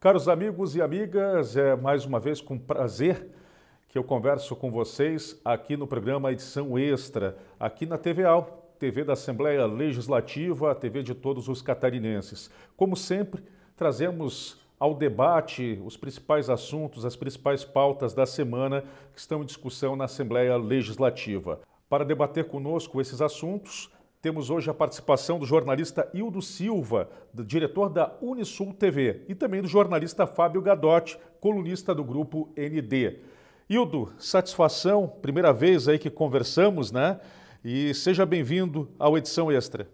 Caros amigos e amigas, é mais uma vez com prazer que eu converso com vocês aqui no programa Edição Extra, aqui na TVAL, TV da Assembleia Legislativa, a TV de todos os catarinenses. Como sempre, trazemos ao debate os principais assuntos, as principais pautas da semana que estão em discussão na Assembleia Legislativa. Para debater conosco esses assuntos, temos hoje a participação do jornalista Hildo Silva, diretor da Unisul TV, e também do jornalista Fábio Gadotti, colunista do grupo ND. Hildo, satisfação, primeira vez aí que conversamos, né? E seja bem-vindo ao Edição Extra.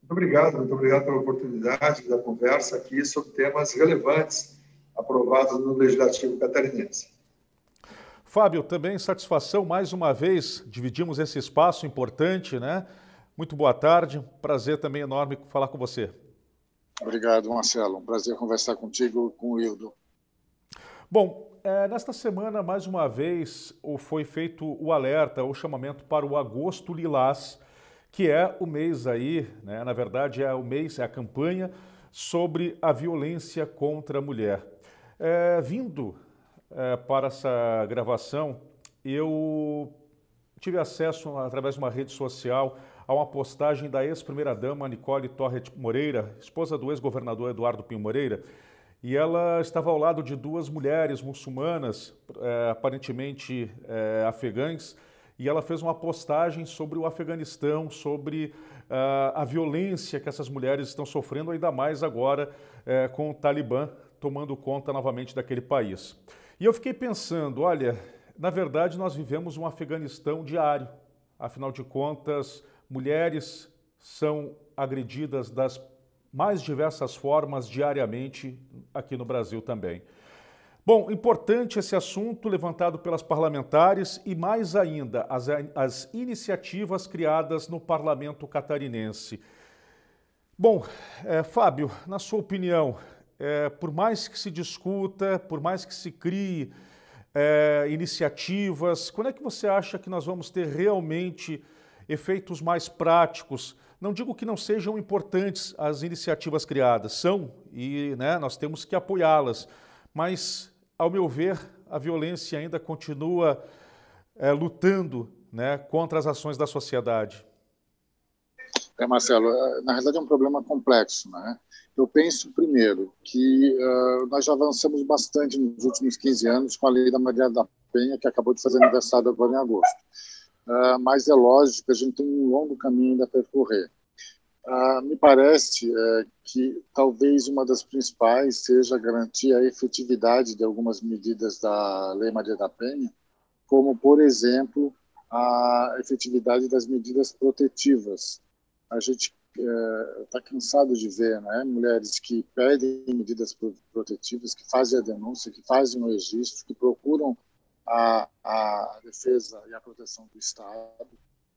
Muito obrigado, muito obrigado pela oportunidade da conversa aqui sobre temas relevantes aprovados no Legislativo Catarinense. Fábio, também satisfação mais uma vez, dividimos esse espaço importante, né? Muito boa tarde, prazer também enorme falar com você. Obrigado, Marcelo. Um prazer conversar contigo com o Hildo. Bom, é, nesta semana, mais uma vez, foi feito o alerta, o chamamento para o Agosto Lilás, que é o mês aí, né, na verdade é o mês, é a campanha sobre a violência contra a mulher. É, vindo é, para essa gravação, eu tive acesso, através de uma rede social, a uma postagem da ex-primeira-dama Nicole Torres Moreira, esposa do ex-governador Eduardo Pinho Moreira, e ela estava ao lado de duas mulheres muçulmanas, é, aparentemente é, afegãs, e ela fez uma postagem sobre o Afeganistão, sobre uh, a violência que essas mulheres estão sofrendo, ainda mais agora é, com o Talibã tomando conta novamente daquele país. E eu fiquei pensando, olha, na verdade nós vivemos um Afeganistão diário. Afinal de contas, mulheres são agredidas das mais diversas formas diariamente aqui no Brasil também. Bom, importante esse assunto levantado pelas parlamentares e mais ainda as, as iniciativas criadas no parlamento catarinense. Bom, é, Fábio, na sua opinião, é, por mais que se discuta, por mais que se crie é, iniciativas, quando é que você acha que nós vamos ter realmente efeitos mais práticos. Não digo que não sejam importantes as iniciativas criadas, são, e né, nós temos que apoiá-las, mas, ao meu ver, a violência ainda continua é, lutando né, contra as ações da sociedade. É, Marcelo, eh, na realidade é um problema complexo. Né? Eu penso, primeiro, que uh, nós já avançamos bastante nos últimos 15 anos com a lei da Maria da Penha, que acabou de fazer aniversário agora em agosto. Uh, mas é lógico que a gente tem um longo caminho ainda a percorrer. Uh, me parece uh, que talvez uma das principais seja garantir a efetividade de algumas medidas da Lei Maria da Penha, como, por exemplo, a efetividade das medidas protetivas. A gente está eh, cansado de ver né, mulheres que pedem medidas protetivas, que fazem a denúncia, que fazem o registro, que procuram a, a defesa e a proteção do Estado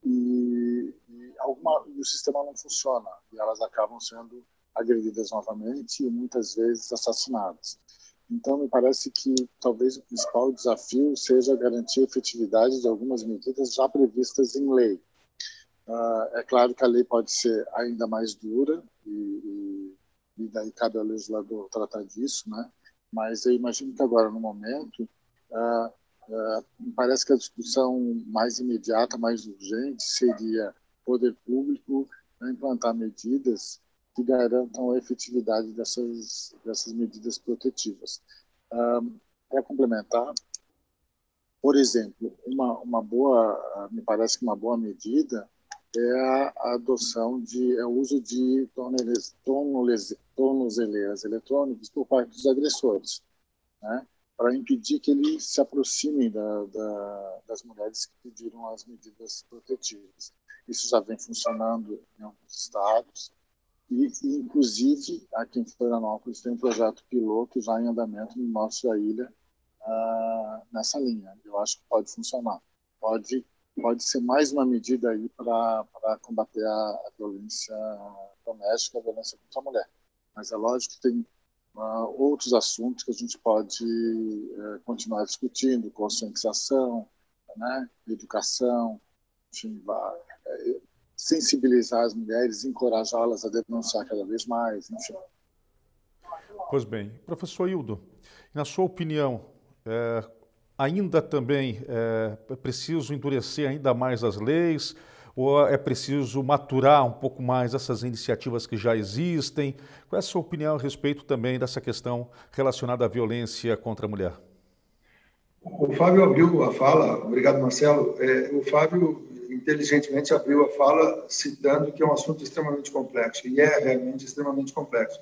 e, e, alguma, e o sistema não funciona e elas acabam sendo agredidas novamente e muitas vezes assassinadas. Então, me parece que talvez o principal desafio seja garantir a efetividade de algumas medidas já previstas em lei. Uh, é claro que a lei pode ser ainda mais dura e, e, e daí cabe ao legislador tratar disso, né? Mas eu imagino que agora, no momento, uh, parece que a discussão mais imediata, mais urgente, seria poder público implantar medidas que garantam a efetividade dessas, dessas medidas protetivas. Uh, Para complementar, por exemplo, uma, uma boa, me parece que uma boa medida é a adoção de é o uso de tornozeleiras eletrônicas por parte dos agressores, né? Para impedir que eles se aproximem da, da, das mulheres que pediram as medidas protetivas. Isso já vem funcionando em alguns estados e, e inclusive, aqui em Florianópolis tem um projeto piloto já em andamento no norte da ilha uh, nessa linha. Eu acho que pode funcionar. Pode pode ser mais uma medida aí para combater a, a violência doméstica, a violência contra a mulher. Mas é lógico que tem outros assuntos que a gente pode uh, continuar discutindo, conscientização, né, educação, enfim, uh, sensibilizar as mulheres, encorajá-las a denunciar cada vez mais, enfim. Pois bem, professor Hildo, na sua opinião, é, ainda também é, é preciso endurecer ainda mais as leis ou é preciso maturar um pouco mais essas iniciativas que já existem? Qual é a sua opinião a respeito também dessa questão relacionada à violência contra a mulher? O Fábio abriu a fala, obrigado Marcelo. É, o Fábio inteligentemente abriu a fala citando que é um assunto extremamente complexo, e é realmente extremamente complexo.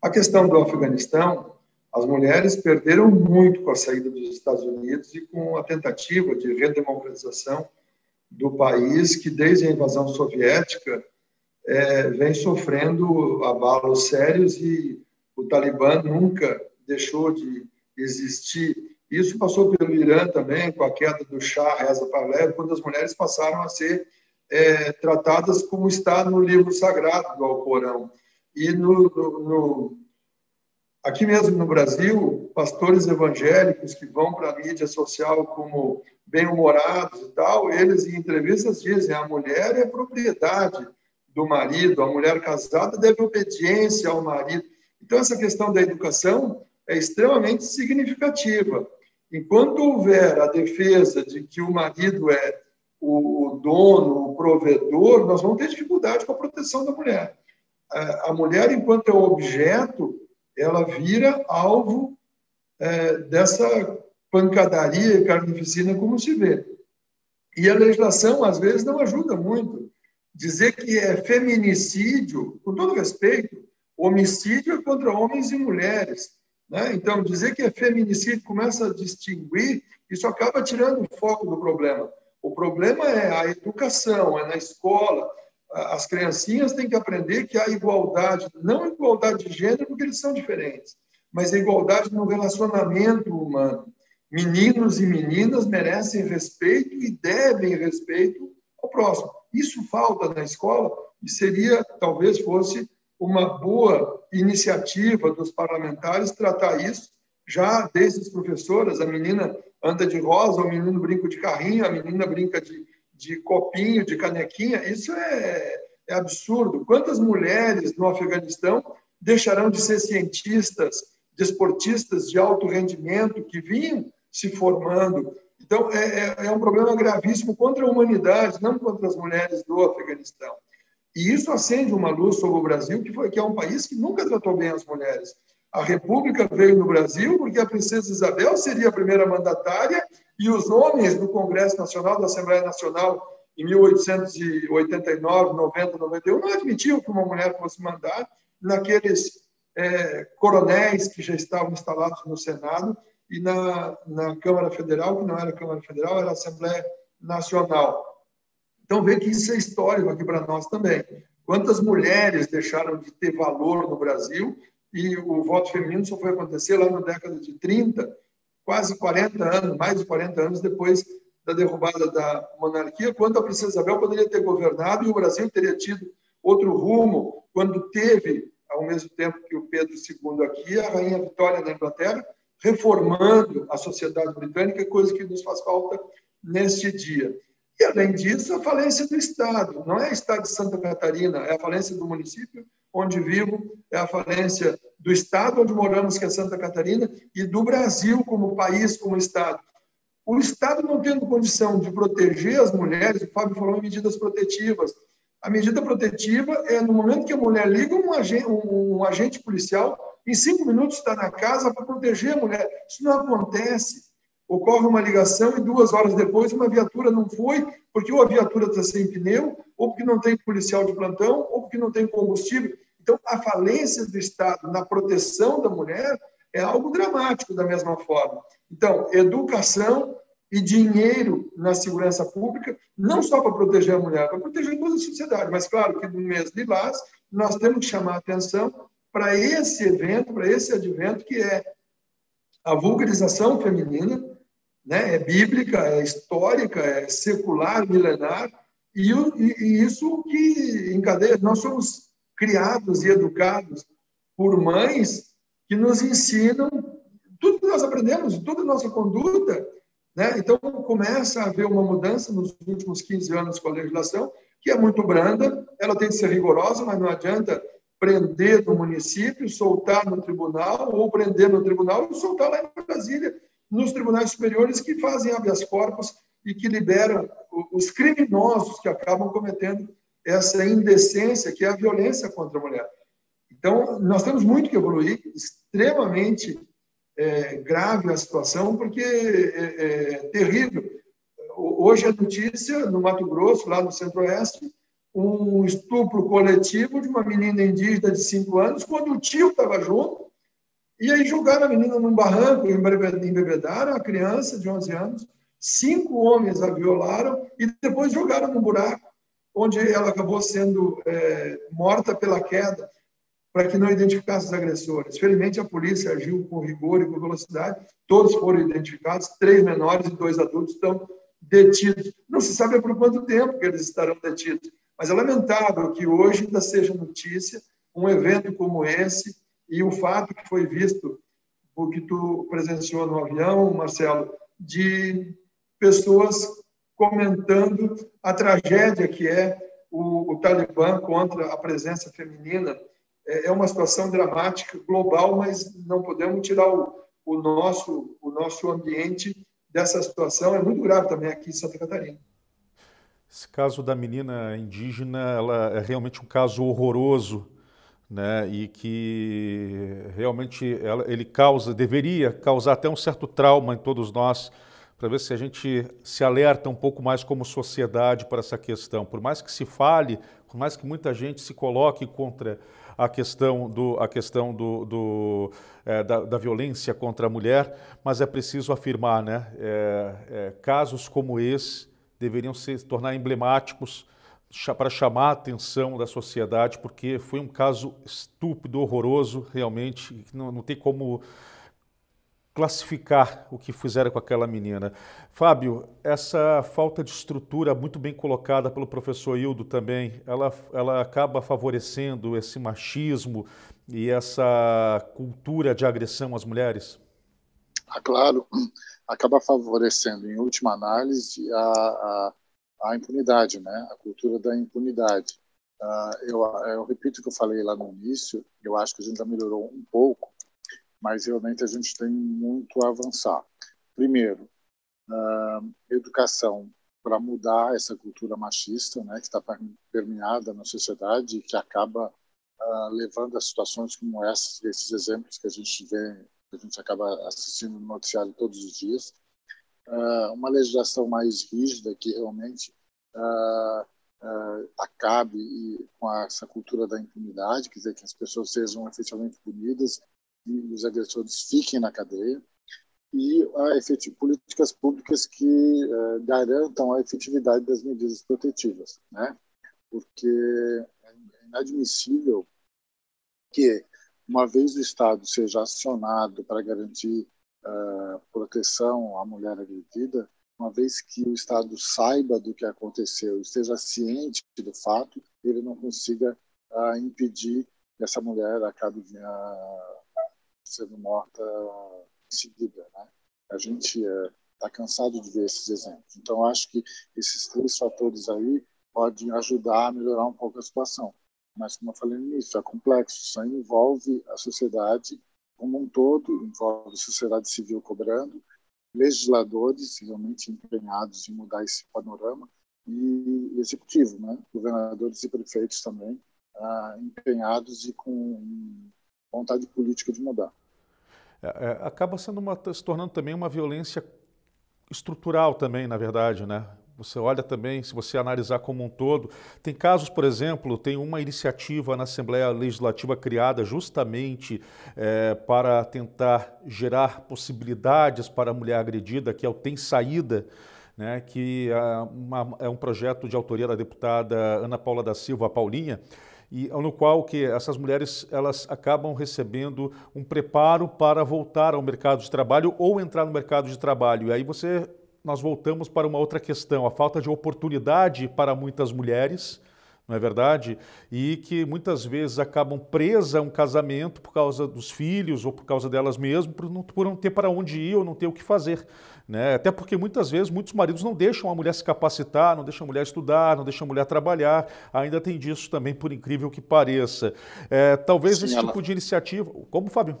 A questão do Afeganistão, as mulheres perderam muito com a saída dos Estados Unidos e com a tentativa de redemocratização do país, que desde a invasão soviética é, vem sofrendo abalos sérios e o Talibã nunca deixou de existir isso passou pelo Irã também, com a queda do Shah Reza Pahlavi, quando as mulheres passaram a ser é, tratadas como está no livro sagrado do Alcorão. E no, no, no, aqui mesmo no Brasil, pastores evangélicos que vão para a mídia social como bem-humorados e tal, eles em entrevistas dizem a mulher é propriedade do marido, a mulher casada deve obediência ao marido. Então, essa questão da educação é extremamente significativa. Enquanto houver a defesa de que o marido é o dono, o provedor, nós vamos ter dificuldade com a proteção da mulher. A mulher, enquanto é objeto, ela vira alvo é, dessa pancadaria e carnificina como se vê. E a legislação, às vezes, não ajuda muito. Dizer que é feminicídio, com todo respeito, homicídio é contra homens e mulheres. Né? Então, dizer que é feminicídio começa a distinguir, isso acaba tirando o foco do problema. O problema é a educação, é na escola. As criancinhas têm que aprender que há igualdade, não igualdade de gênero, porque eles são diferentes, mas a igualdade no relacionamento humano. Meninos e meninas merecem respeito e devem respeito ao próximo. Isso falta na escola e seria, talvez fosse uma boa iniciativa dos parlamentares tratar isso já desde as professoras. A menina anda de rosa, o menino brinca de carrinho, a menina brinca de, de copinho, de canequinha. Isso é, é absurdo. Quantas mulheres no Afeganistão deixarão de ser cientistas, desportistas de alto rendimento que vinham se formando? Então, é, é, é um problema gravíssimo contra a humanidade, não contra as mulheres do Afeganistão. E isso acende uma luz sobre o Brasil, que, foi, que é um país que nunca tratou bem as mulheres. A República veio no Brasil porque a princesa Isabel seria a primeira mandatária e os homens do Congresso Nacional, da Assembleia Nacional, em 1889, 90, 91, não admitiam que uma mulher fosse mandar naqueles é, coronéis que já estavam instalados no Senado e na, na Câmara Federal, que não era Câmara Federal, era Assembleia Nacional. Então, vê que isso é histórico aqui para nós também. Quantas mulheres deixaram de ter valor no Brasil e o voto feminino só foi acontecer lá na década de 30, quase 40 anos, mais de 40 anos depois da derrubada da monarquia, quando a princesa Isabel poderia ter governado e o Brasil teria tido outro rumo, quando teve, ao mesmo tempo que o Pedro II aqui, a rainha Vitória da Inglaterra, reformando a sociedade britânica, coisa que nos faz falta neste dia. E, além disso, a falência do Estado. Não é o Estado de Santa Catarina, é a falência do município onde vivo, é a falência do Estado onde moramos, que é Santa Catarina, e do Brasil como país, como Estado. O Estado não tendo condição de proteger as mulheres, o Fábio falou em medidas protetivas. A medida protetiva é no momento que a mulher liga um agente, um, agente policial, em cinco minutos está na casa para proteger a mulher. Isso não acontece ocorre uma ligação e duas horas depois uma viatura não foi, porque ou a viatura está sem pneu, ou porque não tem policial de plantão, ou porque não tem combustível. Então, a falência do Estado na proteção da mulher é algo dramático da mesma forma. Então, educação e dinheiro na segurança pública, não só para proteger a mulher, para proteger toda a sociedade. Mas, claro que no mês de Lás, nós temos que chamar a atenção para esse evento, para esse advento, que é a vulgarização feminina, né? é bíblica, é histórica, é secular, milenar, e, e, e isso que encadeia. Nós somos criados e educados por mães que nos ensinam tudo que nós aprendemos, toda a nossa conduta. Né? Então, começa a haver uma mudança nos últimos 15 anos com a legislação, que é muito branda, ela tem que ser rigorosa, mas não adianta prender no município, soltar no tribunal, ou prender no tribunal e soltar lá em Brasília, nos tribunais superiores que fazem habeas corpus e que liberam os criminosos que acabam cometendo essa indecência que é a violência contra a mulher. Então, nós temos muito que evoluir, extremamente é, grave a situação, porque é, é terrível. Hoje a notícia, no Mato Grosso, lá no Centro-Oeste, um estupro coletivo de uma menina indígena de 5 anos, quando o tio estava junto, e aí jogaram a menina num barranco, embebedaram a criança de 11 anos, cinco homens a violaram e depois jogaram num buraco, onde ela acabou sendo é, morta pela queda, para que não identificasse os agressores. Felizmente, a polícia agiu com rigor e com velocidade, todos foram identificados, três menores e dois adultos estão detidos. Não se sabe por quanto tempo que eles estarão detidos, mas é lamentável que hoje ainda seja notícia um evento como esse e o fato que foi visto, o que tu presenciou no avião, Marcelo, de pessoas comentando a tragédia que é o, o Talibã contra a presença feminina. É, é uma situação dramática, global, mas não podemos tirar o, o, nosso, o nosso ambiente dessa situação. É muito grave também aqui em Santa Catarina. Esse caso da menina indígena, ela é realmente um caso horroroso, né? E que realmente ela, ele causa, deveria causar até um certo trauma em todos nós, para ver se a gente se alerta um pouco mais como sociedade para essa questão. Por mais que se fale, por mais que muita gente se coloque contra a questão, do, a questão do, do é, da, da, violência contra a mulher, mas é preciso afirmar, né? É, é, casos como esse deveriam se tornar emblemáticos para chamar a atenção da sociedade, porque foi um caso estúpido, horroroso, realmente, não, não tem como classificar o que fizeram com aquela menina. Fábio, essa falta de estrutura muito bem colocada pelo professor Hildo também, ela, ela acaba favorecendo esse machismo e essa cultura de agressão às mulheres? Ah, claro, acaba favorecendo, em última análise, a, a, a impunidade, né? a cultura da impunidade. Uh, eu, eu, repito o que eu falei lá no início, eu acho que a gente já melhorou um pouco, mas realmente a gente tem muito a avançar. Primeiro, uh, educação para mudar essa cultura machista, né, que está permeada na sociedade e que acaba uh, levando a situações como essas, esses exemplos que a gente vê a gente acaba assistindo no noticiário todos os dias, uh, uma legislação mais rígida que realmente acabe com essa cultura da impunidade, quer dizer, que as pessoas sejam efetivamente punidas os agressores fiquem na cadeia, e a políticas públicas que garantam a efetividade das medidas protetivas, né? Porque é inadmissível que uma vez o Estado seja acionado para garantir uh, proteção à mulher agredida, uma vez que o Estado saiba do que aconteceu, esteja ciente do fato, ele não consiga uh, impedir que essa mulher acabe uh, sendo morta em seguida. Né? A gente está uh, cansado de ver esses exemplos. Então, acho que esses três fatores aí podem ajudar a melhorar um pouco a situação. Mas, como eu falei no início, é complexo. Isso envolve a sociedade como um todo, envolve a sociedade civil cobrando, legisladores realmente empenhados em mudar esse panorama e executivo, né? governadores e prefeitos também ah, empenhados e com vontade política de mudar. É, é, acaba sendo uma, se tornando também uma violência estrutural também, na verdade, né? Você olha também, se você analisar como um todo, tem casos, por exemplo, tem uma iniciativa na Assembleia Legislativa criada justamente é, para tentar gerar possibilidades para a mulher agredida, que é o Tem Saída, né, que é, uma, é um projeto de autoria da deputada Ana Paula da Silva Paulinha, e no qual que essas mulheres elas acabam recebendo um preparo para voltar ao mercado de trabalho ou entrar no mercado de trabalho. E aí você nós voltamos para uma outra questão, a falta de oportunidade para muitas mulheres não é verdade? E que muitas vezes acabam presas a um casamento por causa dos filhos ou por causa delas mesmas, por não, por não ter para onde ir ou não ter o que fazer. Né? Até porque muitas vezes muitos maridos não deixam a mulher se capacitar, não deixam a mulher estudar, não deixam a mulher trabalhar. Ainda tem disso também, por incrível que pareça. É, talvez sim, esse ela... tipo de iniciativa. Como, Fábio?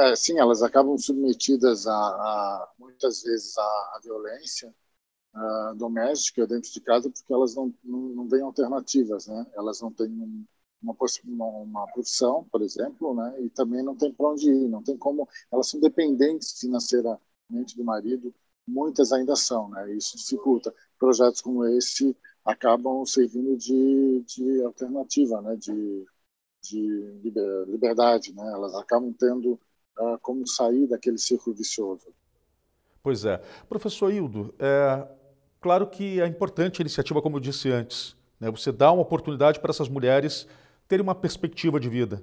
É, sim, elas acabam submetidas a, a muitas vezes à, violência uh, doméstica dentro de casa porque elas não, não, não alternativas, né? Elas não têm um, uma, uma, profissão, por exemplo, né? E também não tem para onde ir, não tem como. Elas são dependentes financeiramente do marido, muitas ainda são, né? Isso dificulta. Projetos como esse acabam servindo de, de alternativa, né? De, de liberdade, né? Elas acabam tendo uh, como sair daquele círculo vicioso. Pois é. Professor Hildo, é, claro que é importante a iniciativa, como eu disse antes, né? Você dá uma oportunidade para essas mulheres terem uma perspectiva de vida.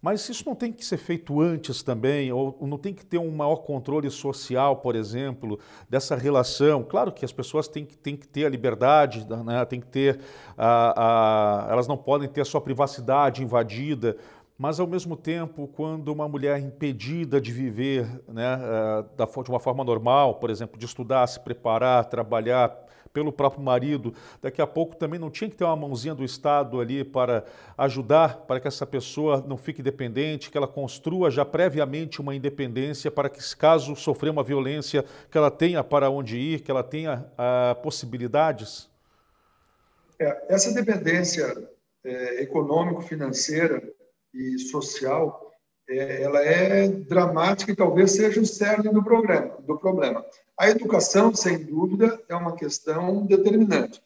Mas isso não tem que ser feito antes também, ou não tem que ter um maior controle social, por exemplo, dessa relação. Claro que as pessoas têm que, têm que ter a liberdade, né? tem que ter a, a, elas não podem ter a sua privacidade invadida, mas ao mesmo tempo, quando uma mulher é impedida de viver né, eh, de uma forma normal, por exemplo, de estudar, se preparar, trabalhar, pelo próprio marido. Daqui a pouco também não tinha que ter uma mãozinha do Estado ali para ajudar, para que essa pessoa não fique dependente, que ela construa já previamente uma independência para que, caso sofrer uma violência, que ela tenha para onde ir, que ela tenha ah, possibilidades? É, essa dependência é, econômico-financeira e social é, ela é dramática e talvez seja o cerne do, programa, do problema. A educação, sem dúvida, é uma questão determinante.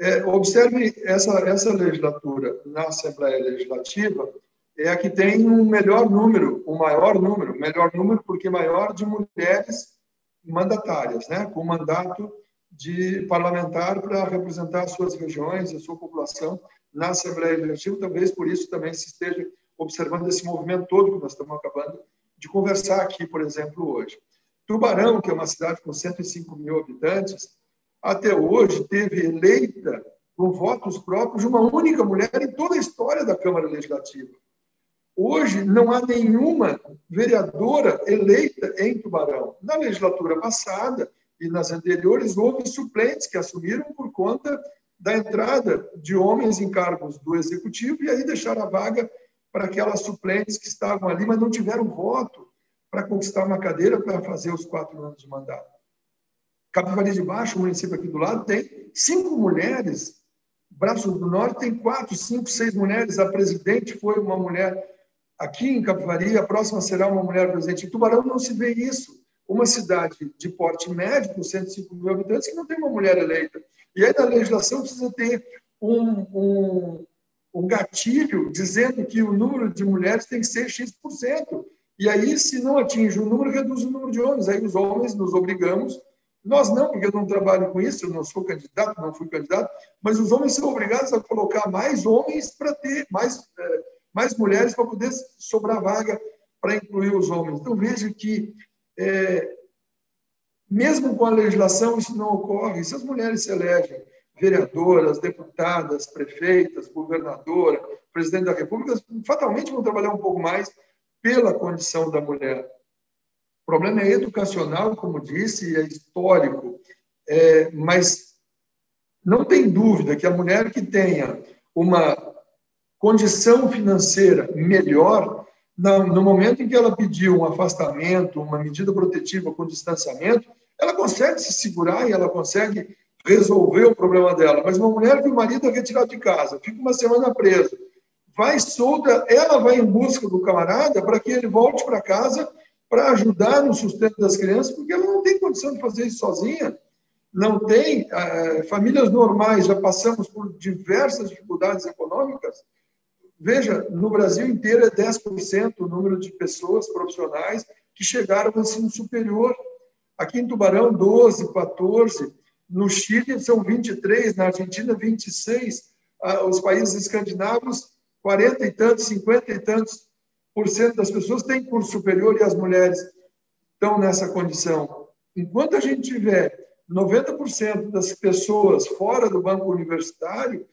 É, observe essa, essa legislatura na Assembleia Legislativa, é a que tem um melhor número, o um maior número, melhor número porque maior de mulheres mandatárias, né, com mandato de parlamentar para representar as suas regiões, a sua população na Assembleia Legislativa, talvez por isso também se esteja observando esse movimento todo que nós estamos acabando de conversar aqui, por exemplo, hoje. Tubarão, que é uma cidade com 105 mil habitantes, até hoje teve eleita com votos próprios uma única mulher em toda a história da Câmara Legislativa. Hoje não há nenhuma vereadora eleita em Tubarão. Na legislatura passada e nas anteriores houve suplentes que assumiram por conta da entrada de homens em cargos do executivo e aí deixaram a vaga para aquelas suplentes que estavam ali, mas não tiveram voto para conquistar uma cadeira para fazer os quatro anos de mandato. Capivari de Baixo, o município aqui do lado, tem cinco mulheres. Braço do Norte tem quatro, cinco, seis mulheres. A presidente foi uma mulher aqui em Capivari, a próxima será uma mulher presidente. Em Tubarão não se vê isso. Uma cidade de porte médio, com 105 mil habitantes, que não tem uma mulher eleita. E aí, na legislação, precisa ter um, um, um gatilho dizendo que o número de mulheres tem que ser X%. E aí, se não atinge o número, reduz o número de homens. Aí os homens nos obrigamos, nós não, porque eu não trabalho com isso, eu não sou candidato, não fui candidato, mas os homens são obrigados a colocar mais homens para ter mais, é, mais mulheres para poder sobrar vaga para incluir os homens. Então, veja que, é, mesmo com a legislação, isso não ocorre. Se as mulheres se elegem vereadoras, deputadas, prefeitas, governadora, presidente da República, fatalmente vão trabalhar um pouco mais pela condição da mulher. O problema é educacional, como disse, é histórico, é, mas não tem dúvida que a mulher que tenha uma condição financeira melhor, no momento em que ela pediu um afastamento, uma medida protetiva com distanciamento, ela consegue se segurar e ela consegue resolver o problema dela. Mas uma mulher que o marido é retirado de casa, fica uma semana presa, vai solta, ela vai em busca do camarada para que ele volte para casa para ajudar no sustento das crianças, porque ela não tem condição de fazer isso sozinha. Não tem. É, famílias normais, já passamos por diversas dificuldades econômicas. Veja, no Brasil inteiro é 10% o número de pessoas profissionais que chegaram ao ensino superior. Aqui em Tubarão, 12, 14. No Chile, são 23, na Argentina, 26. Ah, os países escandinavos, 40 e tantos, 50 e tantos por cento das pessoas têm curso superior e as mulheres estão nessa condição. Enquanto a gente tiver 90% das pessoas fora do banco universitário,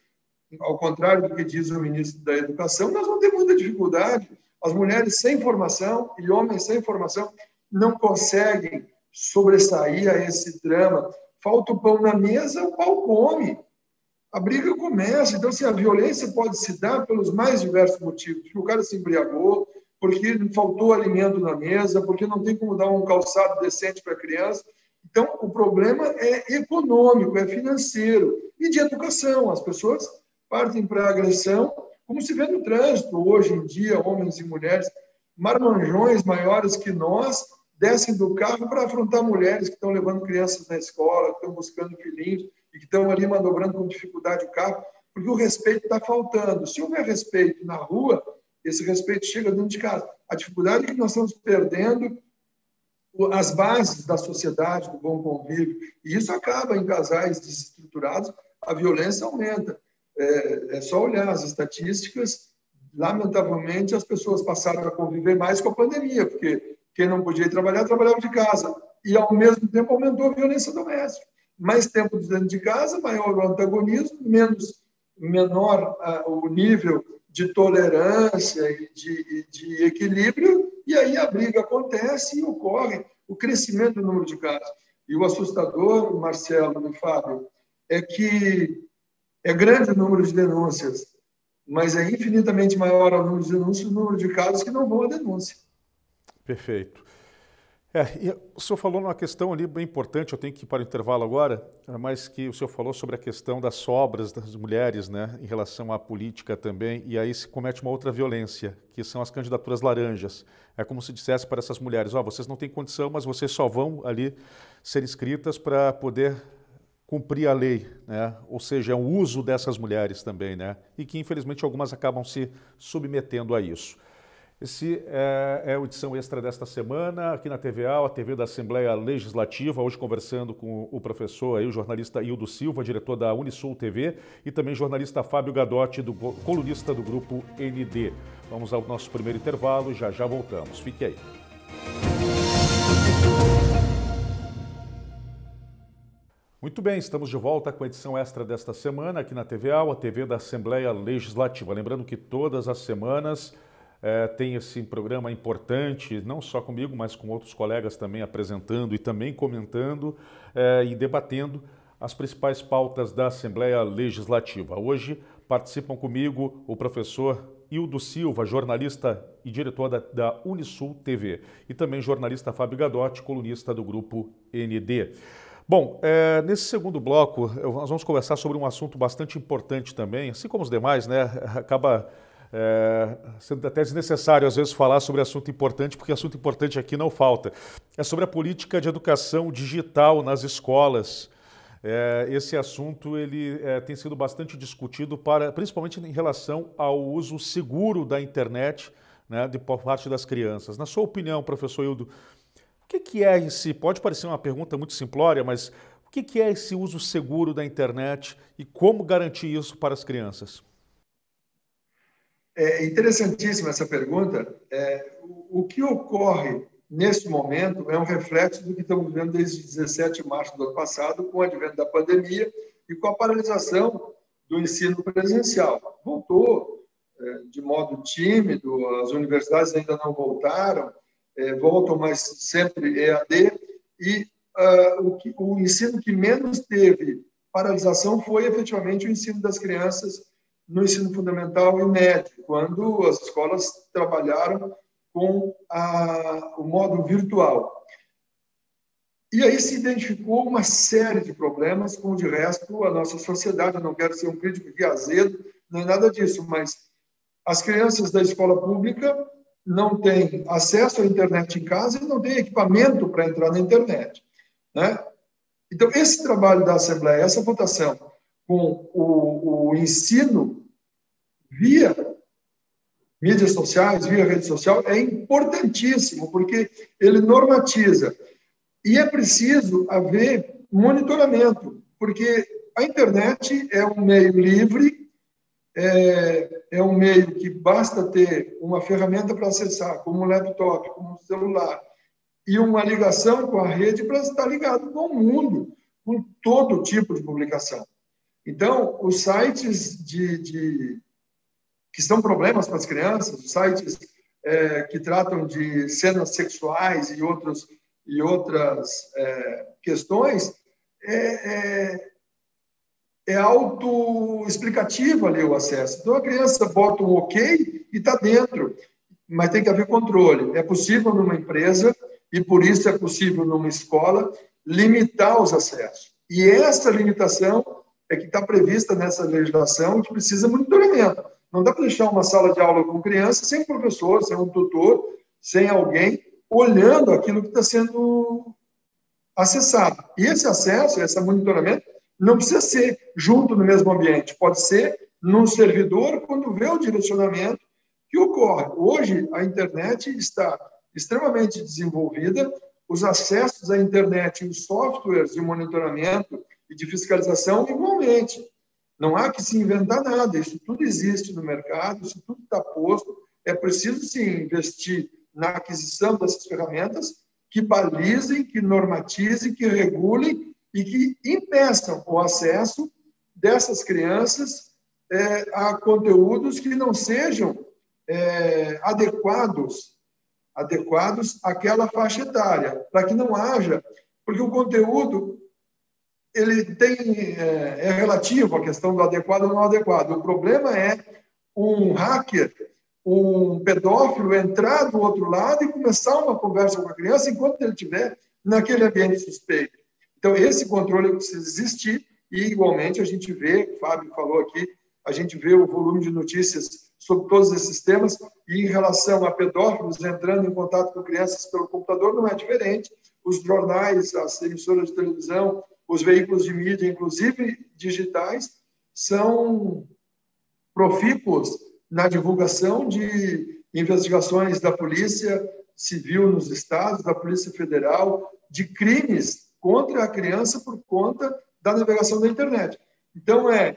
ao contrário do que diz o ministro da Educação, nós vamos ter muita dificuldade. As mulheres sem formação e homens sem formação não conseguem sobressair a esse drama. Falta o pão na mesa, o pau come. A briga começa. Então, assim, a violência pode se dar pelos mais diversos motivos. Porque o cara se embriagou, porque faltou alimento na mesa, porque não tem como dar um calçado decente para a criança. Então, o problema é econômico, é financeiro e de educação. As pessoas partem para a agressão, como se vê no trânsito hoje em dia, homens e mulheres, marmanjões maiores que nós, descem do carro para afrontar mulheres que estão levando crianças na escola, que estão buscando filhinhos e que estão ali manobrando com dificuldade o carro, porque o respeito está faltando. Se houver respeito na rua, esse respeito chega dentro de casa. A dificuldade é que nós estamos perdendo as bases da sociedade, do bom convívio, e isso acaba em casais desestruturados, a violência aumenta. É, é só olhar as estatísticas, lamentavelmente as pessoas passaram a conviver mais com a pandemia, porque quem não podia trabalhar, trabalhava de casa. E, ao mesmo tempo, aumentou a violência doméstica. Mais tempo dentro de casa, maior o antagonismo, menos, menor uh, o nível de tolerância e de, de, equilíbrio, e aí a briga acontece e ocorre o crescimento do número de casos. E o assustador, Marcelo e Fábio, é que é grande o número de denúncias, mas é infinitamente maior o número de denúncias o número de casos que não vão à denúncia. Perfeito. É, o senhor falou numa questão ali bem importante, eu tenho que ir para o intervalo agora, mas que o senhor falou sobre a questão das sobras das mulheres, né, em relação à política também, e aí se comete uma outra violência, que são as candidaturas laranjas. É como se dissesse para essas mulheres, ó, oh, vocês não têm condição, mas vocês só vão ali ser inscritas para poder cumprir a lei, né? ou seja, é uso dessas mulheres também, né? e que infelizmente algumas acabam se submetendo a isso. Esse é, é a edição extra desta semana, aqui na TVA, a TV da Assembleia Legislativa, hoje conversando com o professor, aí, o jornalista Hildo Silva, diretor da Unisul TV, e também jornalista Fábio Gadotti, do, colunista do grupo ND. Vamos ao nosso primeiro intervalo e já já voltamos. Fique aí. Muito bem, estamos de volta com a edição extra desta semana aqui na TVA, a TV da Assembleia Legislativa. Lembrando que todas as semanas é, tem esse programa importante, não só comigo, mas com outros colegas também apresentando e também comentando é, e debatendo as principais pautas da Assembleia Legislativa. Hoje participam comigo o professor Hildo Silva, jornalista e diretor da, da Unisul TV, e também jornalista Fábio Gadotti, colunista do grupo ND. Bom, é, nesse segundo bloco, nós vamos conversar sobre um assunto bastante importante também, assim como os demais, né? Acaba é, sendo até desnecessário às vezes falar sobre assunto importante, porque assunto importante aqui não falta. É sobre a política de educação digital nas escolas. É, esse assunto ele é, tem sido bastante discutido, para, principalmente em relação ao uso seguro da internet né, de, por parte das crianças. Na sua opinião, professor Hildo, que, que é esse? Pode parecer uma pergunta muito simplória, mas o que, que é esse uso seguro da internet e como garantir isso para as crianças? É interessantíssima essa pergunta. É, o, que ocorre nesse momento é um reflexo do que estamos vivendo desde 17 de março do ano passado, com o advento da pandemia e com a paralisação do ensino presencial. Voltou é, de modo tímido, as universidades ainda não voltaram, é, voltam, mas sempre EAD, e uh, o, que, o ensino que menos teve paralisação foi efetivamente o ensino das crianças no ensino fundamental e médio, quando as escolas trabalharam com a, o modo virtual. E aí se identificou uma série de problemas, como de resto a nossa sociedade, eu não quero ser um crítico de azedo, nem nada disso, mas as crianças da escola pública não tem acesso à internet em casa e não tem equipamento para entrar na internet. Né? Então, esse trabalho da Assembleia, essa votação com o, o ensino via mídias sociais, via rede social, é importantíssimo, porque ele normatiza. E é preciso haver monitoramento, porque a internet é um meio livre é, é um meio que basta ter uma ferramenta para acessar, como um laptop, como um celular, e uma ligação com a rede para estar ligado com o mundo, com todo tipo de publicação. Então, os sites de, de que são problemas para as crianças, sites é, que tratam de cenas sexuais e, e outras é, questões, é, é, é auto-explicativo ali o acesso. Então, a criança bota um ok e está dentro, mas tem que haver controle. É possível numa empresa, e por isso é possível numa escola, limitar os acessos. E essa limitação é que está prevista nessa legislação que precisa monitoramento. Não dá para deixar uma sala de aula com criança sem professor, sem um tutor, sem alguém olhando aquilo que está sendo acessado. E esse acesso, esse monitoramento, não precisa ser junto no mesmo ambiente, pode ser num servidor quando vê o direcionamento que ocorre. Hoje, a internet está extremamente desenvolvida, os acessos à internet os softwares de monitoramento e de fiscalização igualmente. Não há que se inventar nada, isso tudo existe no mercado, isso tudo está posto. É preciso, sim, investir na aquisição dessas ferramentas que balizem, que normatizem, que regulem e que impeçam o acesso dessas crianças é, a conteúdos que não sejam é, adequados adequados àquela faixa etária, para que não haja, porque o conteúdo ele tem é, é relativo à questão do adequado ou não adequado. O problema é um hacker, um pedófilo entrar do outro lado e começar uma conversa com a criança enquanto ele estiver naquele ambiente suspeito. Então, esse controle precisa existir e, igualmente, a gente vê, o Fábio falou aqui, a gente vê o volume de notícias sobre todos esses temas e em relação a pedófilos entrando em contato com crianças pelo computador não é diferente. Os jornais, as emissoras de televisão, os veículos de mídia, inclusive digitais, são profícuos na divulgação de investigações da Polícia Civil nos estados, da Polícia Federal, de crimes contra a criança por conta da navegação da internet. Então, é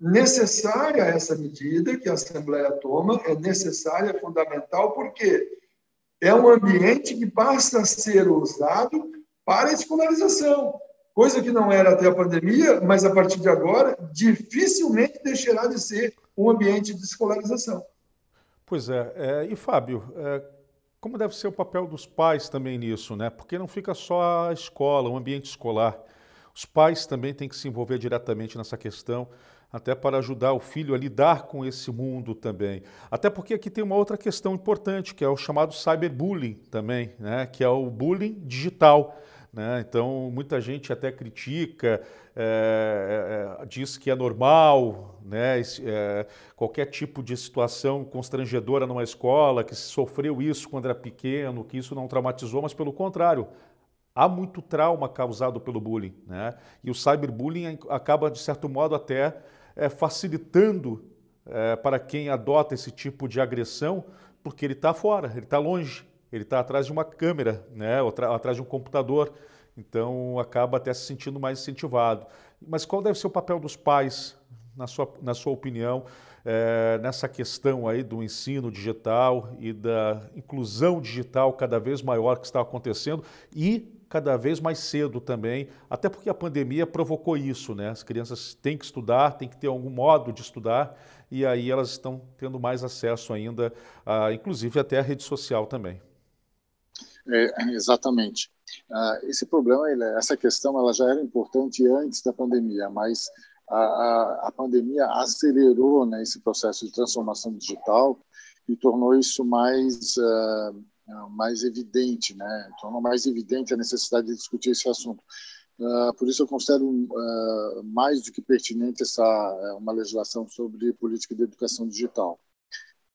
necessária essa medida que a Assembleia toma, é necessária, é fundamental, porque é um ambiente que passa a ser usado para escolarização coisa que não era até a pandemia, mas a partir de agora dificilmente deixará de ser um ambiente de escolarização. Pois é, é e Fábio, é, como deve ser o papel dos pais também nisso, né? Porque não fica só a escola, o ambiente escolar. Os pais também têm que se envolver diretamente nessa questão, até para ajudar o filho a lidar com esse mundo também. Até porque aqui tem uma outra questão importante, que é o chamado cyberbullying também, né? que é o bullying digital. Né? Então, muita gente até critica, é, é, diz que é normal né? É, qualquer tipo de situação constrangedora numa escola, que sofreu isso quando era pequeno, que isso não traumatizou, mas pelo contrário, há muito trauma causado pelo bullying. Né? E o cyberbullying acaba, de certo modo, até facilitando para quem adota esse tipo de agressão, porque ele está fora, ele está longe ele está atrás de uma câmera, né, atrás de um computador, então acaba até se sentindo mais incentivado. Mas qual deve ser o papel dos pais, na sua, na sua opinião, é, nessa questão aí do ensino digital e da inclusão digital cada vez maior que está acontecendo e cada vez mais cedo também, até porque a pandemia provocou isso, né? As crianças têm que estudar, têm que ter algum modo de estudar e aí elas estão tendo mais acesso ainda, a, inclusive até a rede social também. É, exatamente. Uh, esse problema, ele, essa questão, ela já era importante antes da pandemia, mas a, a, a pandemia acelerou né, esse processo de transformação digital e tornou isso mais uh, mais evidente, né? Tornou mais evidente a necessidade de discutir esse assunto. Uh, por isso eu considero uh, mais do que pertinente essa uma legislação sobre política de educação digital.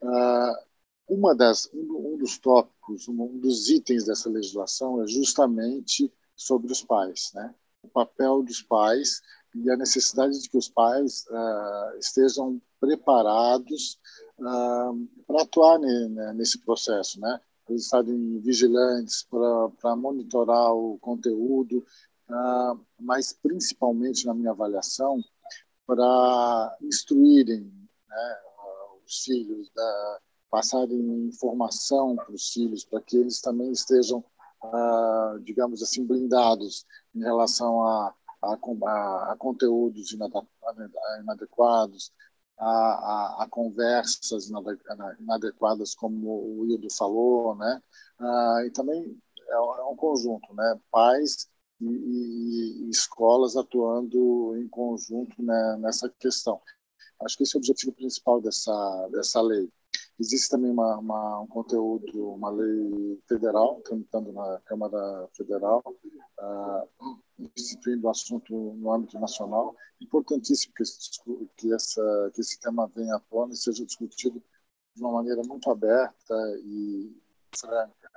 Uh, uma das, um, dos tópicos, um, dos itens dessa legislação é justamente sobre os pais, né? o papel dos pais e a necessidade de que os pais uh, estejam preparados uh, para atuar ne, nesse processo, né? Eles estarem vigilantes para monitorar o conteúdo, uh, mas principalmente na minha avaliação para instruírem né, os filhos da, passarem informação para os filhos, para que eles também estejam, ah, digamos assim, blindados em relação a, a, a, conteúdos inadequados, a, a, a, conversas inadequadas, como o Ildo falou, né? Ah, e também é, é um conjunto, né? Pais e, e, e escolas atuando em conjunto né, nessa questão. Acho que esse é o objetivo principal dessa, dessa lei. Existe também uma, uma, um conteúdo, uma lei federal, tramitando na Câmara Federal, uh, instituindo o assunto no âmbito nacional. Importantíssimo que esse, que, essa, que esse tema venha à tona e seja discutido de uma maneira muito aberta e franca.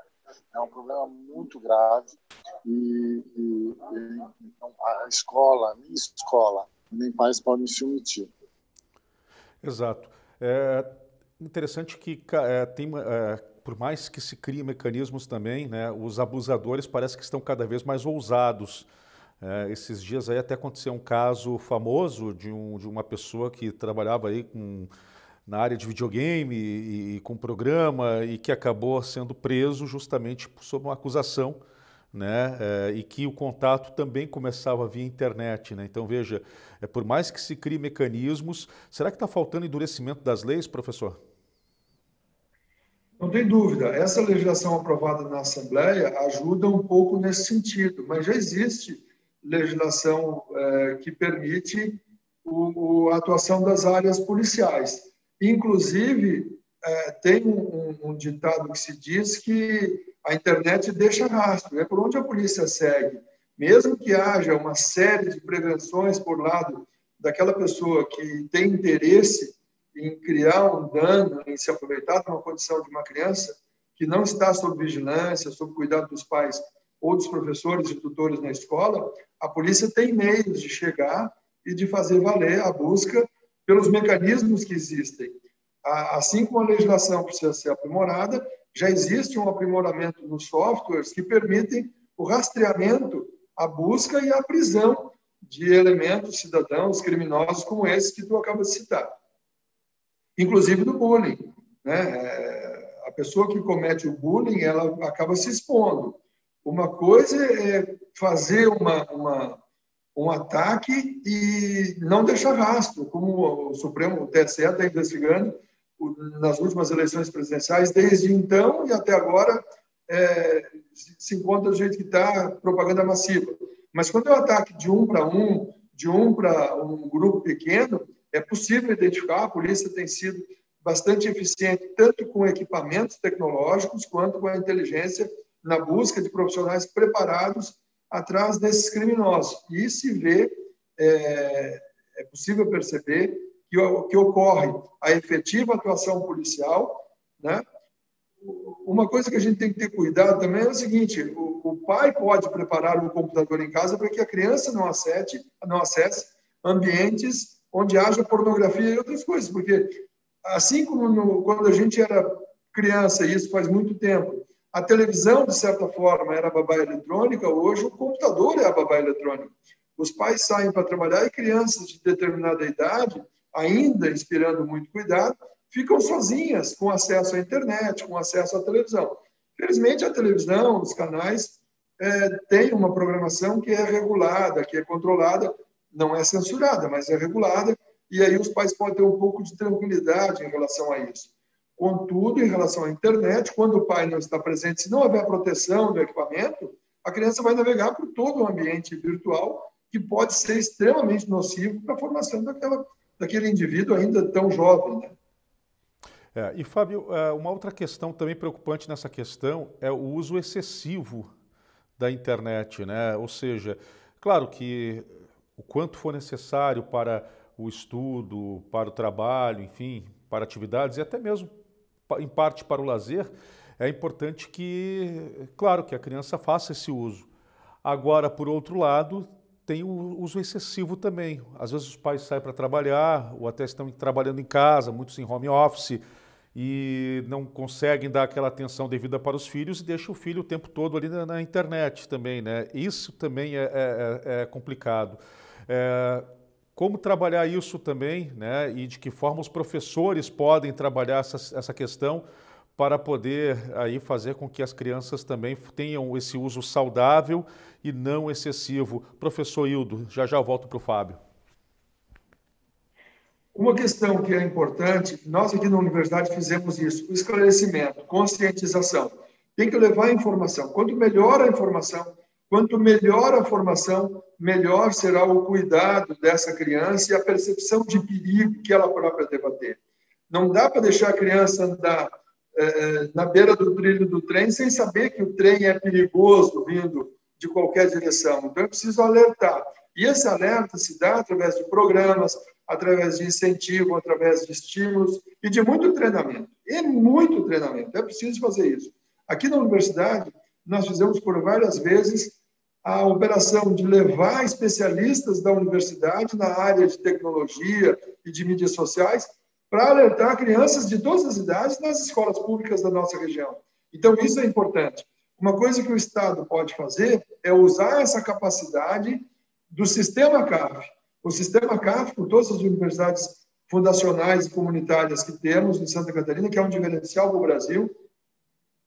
É um problema muito grave e, e, e então, a escola, a minha escola, nem pais podem se omitir. Exato. É interessante que é, tem, é, por mais que se criem mecanismos também, né, os abusadores parece que estão cada vez mais ousados. É, esses dias aí até aconteceu um caso famoso de, um, de uma pessoa que trabalhava aí com, na área de videogame e, e com programa e que acabou sendo preso justamente sob uma acusação né? É, e que o contato também começava via internet. Né? Então, veja, é, por mais que se crie mecanismos, será que está faltando endurecimento das leis, professor? Não tem dúvida. Essa legislação aprovada na Assembleia ajuda um pouco nesse sentido, mas já existe legislação é, que permite o, o, a atuação das áreas policiais. Inclusive, é, tem um, um, ditado que se diz que a internet deixa rastro, é por onde a polícia segue. Mesmo que haja uma série de prevenções por lado daquela pessoa que tem interesse em criar um dano, em se aproveitar de uma condição de uma criança que não está sob vigilância, sob cuidado dos pais ou dos professores e tutores na escola, a polícia tem meios de chegar e de fazer valer a busca pelos mecanismos que existem. Assim como a legislação precisa ser aprimorada, já existe um aprimoramento nos softwares que permitem o rastreamento, a busca e a prisão de elementos cidadãos criminosos como esses que tu acaba de citar. Inclusive do bullying. Né? É, a pessoa que comete o bullying, ela acaba se expondo. Uma coisa é fazer uma, uma um ataque e não deixar rastro, como o Supremo, o TSE está investigando nas últimas eleições presidenciais, desde então e até agora, é, se encontra do jeito que está propaganda massiva. Mas quando é um ataque de um para um, de um para um grupo pequeno, é possível identificar. A polícia tem sido bastante eficiente, tanto com equipamentos tecnológicos quanto com a inteligência na busca de profissionais preparados atrás desses criminosos. E se vê, é, é possível perceber que, que ocorre a efetiva atuação policial, né? Uma coisa que a gente tem que ter cuidado também é o seguinte: o, o pai pode preparar um computador em casa para que a criança não acesse, não acesse ambientes onde haja pornografia e outras coisas, porque assim como no, quando a gente era criança, e isso faz muito tempo, a televisão, de certa forma, era a babá eletrônica, hoje o computador é a babá eletrônica. Os pais saem para trabalhar e crianças de determinada idade ainda inspirando muito cuidado, ficam sozinhas com acesso à internet, com acesso à televisão. Felizmente, a televisão, os canais, é, têm uma programação que é regulada, que é controlada, não é censurada, mas é regulada, e aí os pais podem ter um pouco de tranquilidade em relação a isso. Contudo, em relação à internet, quando o pai não está presente, se não houver proteção do equipamento, a criança vai navegar por todo o ambiente virtual, que pode ser extremamente nocivo para a formação daquela daquele indivíduo ainda tão jovem. Né? É, e, Fábio, é, uma outra questão também preocupante nessa questão é o uso excessivo da internet, né? Ou seja, claro que o quanto for necessário para o estudo, para o trabalho, enfim, para atividades e até mesmo em parte para o lazer, é importante que, claro, que a criança faça esse uso. Agora, por outro lado, tem o uso excessivo também. Às vezes os pais saem para trabalhar ou até estão trabalhando em casa, muitos em home office, e não conseguem dar aquela atenção devida para os filhos e deixam o filho o tempo todo ali na, na internet também. Né? Isso também é, é, é, é complicado. É, como trabalhar isso também né? e de que forma os professores podem trabalhar essa, essa questão para poder aí fazer com que as crianças também tenham esse uso saudável e não excessivo. Professor Hildo, já já volto para o Fábio. Uma questão que é importante, nós aqui na universidade fizemos isso, o esclarecimento, conscientização. Tem que levar a informação. Quanto melhor a informação, quanto melhor a formação, melhor será o cuidado dessa criança e a percepção de perigo que ela própria deva ter. Não dá para deixar a criança andar é, na beira do trilho do trem sem saber que o trem é perigoso vindo de qualquer direção. Então, é preciso alertar. E esse alerta se dá através de programas, através de incentivo, através de estímulos e de muito treinamento. E muito treinamento. É preciso fazer isso. Aqui na universidade, nós fizemos por várias vezes a operação de levar especialistas da universidade na área de tecnologia e de mídias sociais para alertar crianças de todas as idades nas escolas públicas da nossa região. Então, isso é importante. Uma coisa que o Estado pode fazer é usar essa capacidade do sistema CAF. O sistema CAF, com todas as universidades fundacionais e comunitárias que temos em Santa Catarina, que é um diferencial do Brasil,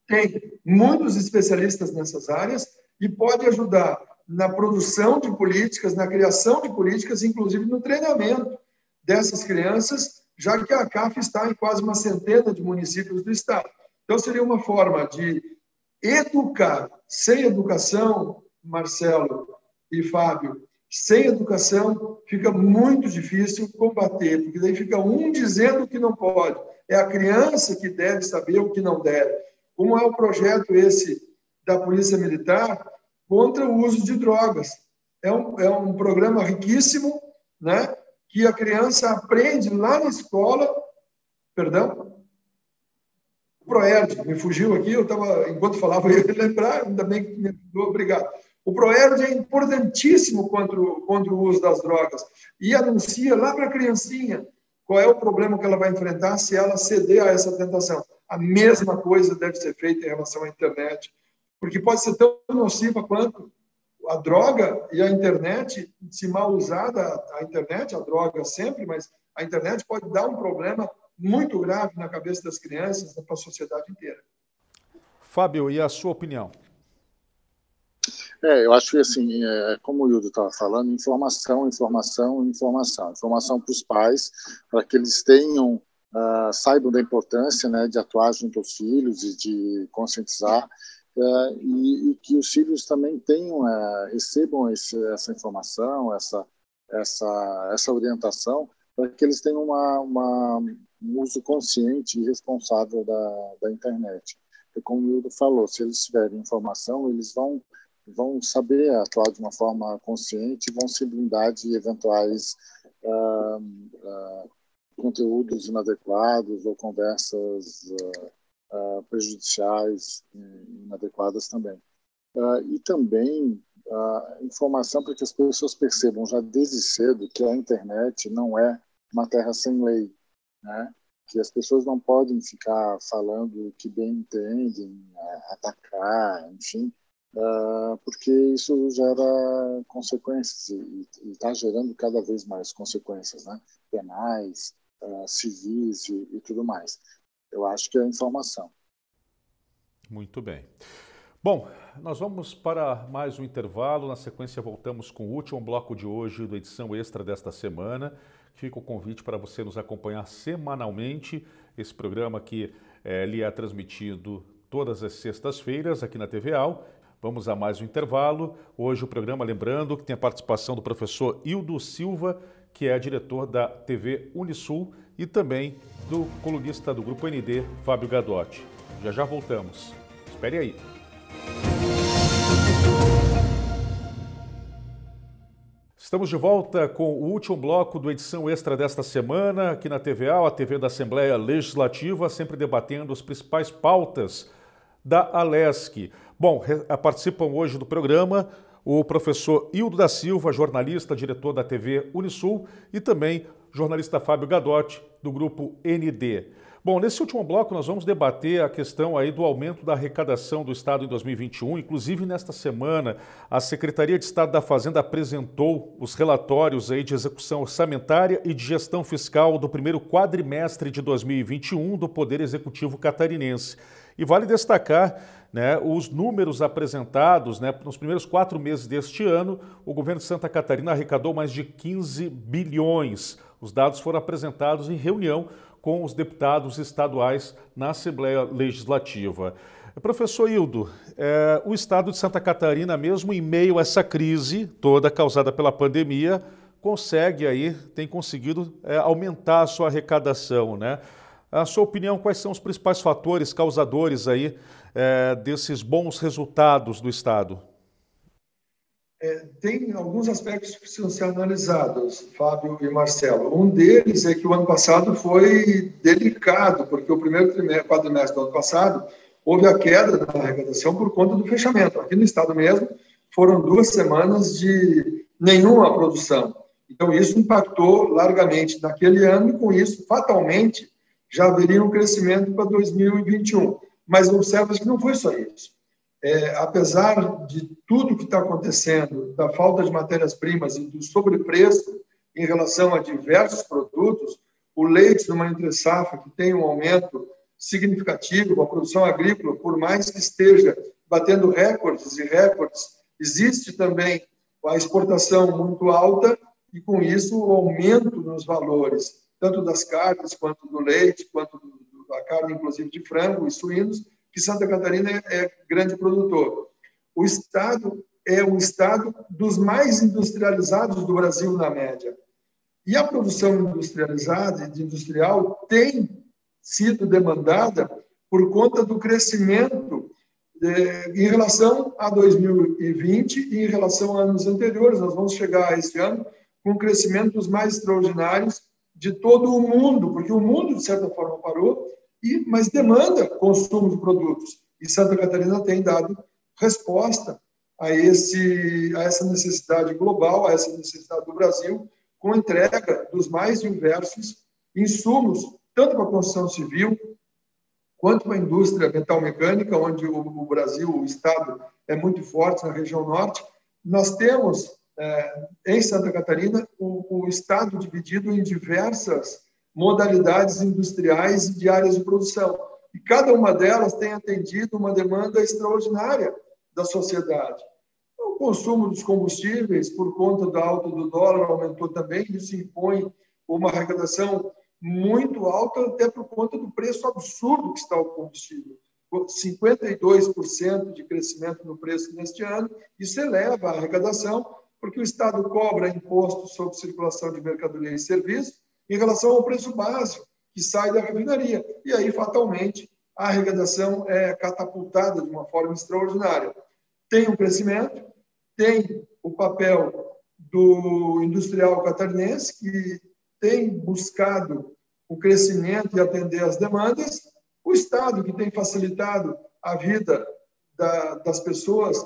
tem muitos especialistas nessas áreas e pode ajudar na produção de políticas, na criação de políticas, inclusive no treinamento dessas crianças já que a CAF está em quase uma centena de municípios do estado. Então, seria uma forma de educar. Sem educação, Marcelo e Fábio, sem educação fica muito difícil combater, porque daí fica um dizendo que não pode. É a criança que deve saber o que não deve. Como é o projeto esse da Polícia Militar contra o uso de drogas? É um, é um programa riquíssimo, né? que a criança aprende lá na escola, perdão, o Proerd, me fugiu aqui, eu estava, enquanto falava, eu ia lembrar, ainda bem que me ajudou, obrigado. O Proerd é importantíssimo contra o, contra o uso das drogas e anuncia lá para a criancinha qual é o problema que ela vai enfrentar se ela ceder a essa tentação. A mesma coisa deve ser feita em relação à internet, porque pode ser tão nociva quanto a droga e a internet, se mal usada, a internet, a droga sempre, mas a internet pode dar um problema muito grave na cabeça das crianças, para a sociedade inteira. Fábio, e a sua opinião? É, eu acho que, assim, é, como o Hildo estava falando, informação, informação, informação. Informação para os pais, para que eles tenham, uh, saibam da importância né, de atuar junto aos filhos e de conscientizar é, e, e, que os filhos também tenham é, recebam esse, essa informação, essa essa essa orientação para que eles tenham uma, uma, um uso consciente e responsável da, da internet. E como o Hildo falou, se eles tiverem informação, eles vão vão saber atuar de uma forma consciente, vão se blindar de eventuais uh, conteúdos inadequados ou conversas uh, prejudiciais e inadequadas também. Uh, e também a informação para que as pessoas percebam já desde cedo que a internet não é uma terra sem lei, né? que as pessoas não podem ficar falando o que bem entendem, atacar, enfim, porque isso gera consequências e está gerando cada vez mais consequências né? penais, civis e, e tudo mais. Eu acho que é a informação. Muito bem. Bom, nós vamos para mais um intervalo. Na sequência, voltamos com o último bloco de hoje da edição extra desta semana. Fica o convite para você nos acompanhar semanalmente. Esse programa que é, lhe é transmitido todas as sextas-feiras aqui na TVAL. Vamos a mais um intervalo. Hoje o programa, lembrando que tem a participação do professor Hildo Silva, que é diretor da TV Unisul e também do colunista do Grupo ND, Fábio Gadotti. Já já voltamos. Espere aí. Estamos de volta com o último bloco do edição extra desta semana, aqui na TVA, a TV da Assembleia Legislativa, sempre debatendo as principais pautas da Alesc. Bom, participam hoje do programa o professor Hildo da Silva, jornalista, diretor da TV Unisul, e também jornalista Fábio Gadotti, do grupo ND. Bom, nesse último bloco nós vamos debater a questão aí do aumento da arrecadação do Estado em 2021. Inclusive, nesta semana, a Secretaria de Estado da Fazenda apresentou os relatórios aí de execução orçamentária e de gestão fiscal do primeiro quadrimestre de 2021 do Poder Executivo Catarinense. E vale destacar né, os números apresentados né, nos primeiros quatro meses deste ano, o governo de Santa Catarina arrecadou mais de 15 bilhões. Os dados foram apresentados em reunião com os deputados estaduais na Assembleia Legislativa. Professor Hildo, é, o estado de Santa Catarina, mesmo em meio a essa crise toda causada pela pandemia, consegue aí, tem conseguido é, aumentar a sua arrecadação, né? A sua opinião, quais são os principais fatores causadores aí é, desses bons resultados do estado? É, tem alguns aspectos que precisam ser analisados, Fábio e Marcelo. Um deles é que o ano passado foi delicado, porque o primeiro quadrimestre do ano passado houve a queda da arrecadação por conta do fechamento. Aqui no estado mesmo, foram duas semanas de nenhuma produção. Então, isso impactou largamente naquele ano e, com isso, fatalmente, já haveria um crescimento para 2021. Mas observa que não foi só isso é, apesar de tudo que está acontecendo, da falta de matérias-primas e do sobrepreço em relação a diversos produtos, o leite numa entre-safra que tem um aumento significativo, a produção agrícola, por mais que esteja batendo recordes e recordes, existe também a exportação muito alta e, com isso, o aumento nos valores, tanto das carnes, quanto do leite, quanto da carne, inclusive de frango e suínos, que Santa Catarina é, é grande produtor. O estado é o estado dos mais industrializados do Brasil na média. E a produção industrializada e industrial tem sido demandada por conta do crescimento é, em relação a 2020 e em relação a anos anteriores. Nós vamos chegar a esse ano com crescimentos mais extraordinários de todo o mundo, porque o mundo, de certa forma, parou e, mas demanda consumo de produtos. E Santa Catarina tem dado resposta a, esse, a essa necessidade global, a essa necessidade do Brasil, com entrega dos mais diversos insumos, tanto para a construção civil, quanto para a indústria metal-mecânica, onde o, o, Brasil, o Estado, é muito forte na região norte. Nós temos, é, em Santa Catarina, o, o Estado dividido em diversas modalidades industriais e de áreas de produção. E cada uma delas tem atendido uma demanda extraordinária da sociedade. O consumo dos combustíveis, por conta do alto do dólar, aumentou também, isso impõe uma arrecadação muito alta, até por conta do preço absurdo que está o combustível. 52% de crescimento no preço neste ano, isso eleva a arrecadação, porque o Estado cobra impostos sobre circulação de mercadoria e serviços, em relação ao preço básico que sai da refinaria. E aí, fatalmente, a arrecadação é catapultada de uma forma extraordinária. Tem um crescimento, tem o papel do industrial catarinense, que tem buscado o crescimento e atender às demandas, o Estado, que tem facilitado a vida da, das pessoas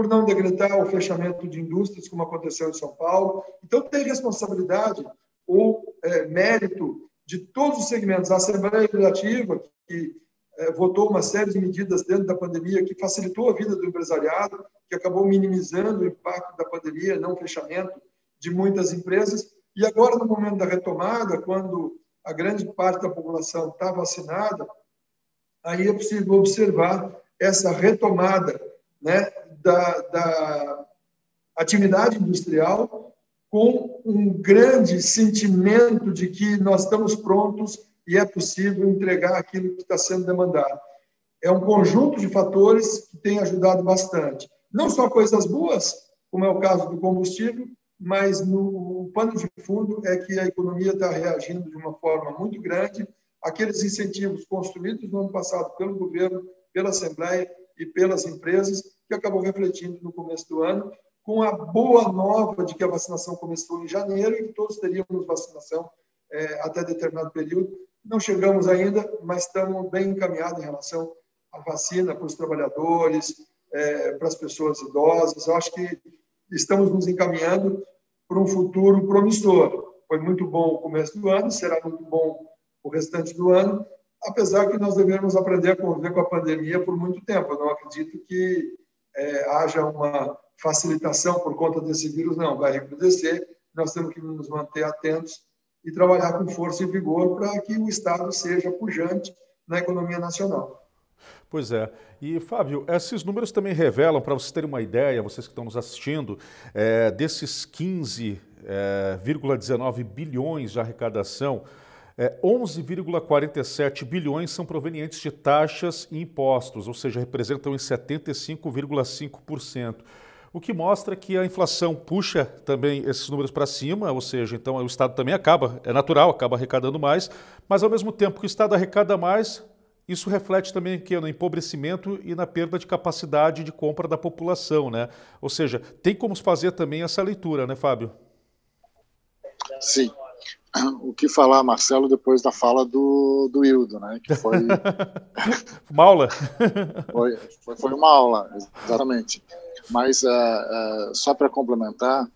por não decretar o fechamento de indústrias, como aconteceu em São Paulo. Então, tem responsabilidade o é, mérito de todos os segmentos. A Assembleia Legislativa, que é, votou uma série de medidas dentro da pandemia, que facilitou a vida do empresariado, que acabou minimizando o impacto da pandemia, não fechamento de muitas empresas. E agora, no momento da retomada, quando a grande parte da população está vacinada, aí é possível observar essa retomada né, da, da atividade industrial com um grande sentimento de que nós estamos prontos e é possível entregar aquilo que está sendo demandado. É um conjunto de fatores que tem ajudado bastante. Não só coisas boas, como é o caso do combustível, mas no pano de fundo é que a economia está reagindo de uma forma muito grande. Aqueles incentivos construídos no ano passado pelo governo, pela Assembleia e pelas empresas, que acabou refletindo no começo do ano, com a boa nova de que a vacinação começou em janeiro e que todos teríamos vacinação é, até determinado período. Não chegamos ainda, mas estamos bem encaminhados em relação à vacina para os trabalhadores, é, para as pessoas idosas. Eu acho que estamos nos encaminhando para um futuro promissor. Foi muito bom o começo do ano, será muito bom o restante do ano apesar que nós devemos aprender a conviver com a pandemia por muito tempo. Eu não acredito que é, haja uma facilitação por conta desse vírus, não. Vai recrudescer, nós temos que nos manter atentos e trabalhar com força e vigor para que o Estado seja pujante na economia nacional. Pois é. E, Fábio, esses números também revelam, para vocês terem uma ideia, vocês que estão nos assistindo, é, desses 15,19 é, bilhões de arrecadação, é, 11,47 bilhões são provenientes de taxas e impostos, ou seja, representam em 75,5%. O que mostra que a inflação puxa também esses números para cima, ou seja, então o Estado também acaba, é natural, acaba arrecadando mais, mas ao mesmo tempo que o Estado arrecada mais, isso reflete também aqui no empobrecimento e na perda de capacidade de compra da população, né? Ou seja, tem como fazer também essa leitura, né, Fábio? Sim. O que falar, Marcelo, depois da fala do, do Hildo, né? Que foi. uma aula? foi, foi, foi, uma aula, exatamente. Mas, uh, uh, só para complementar,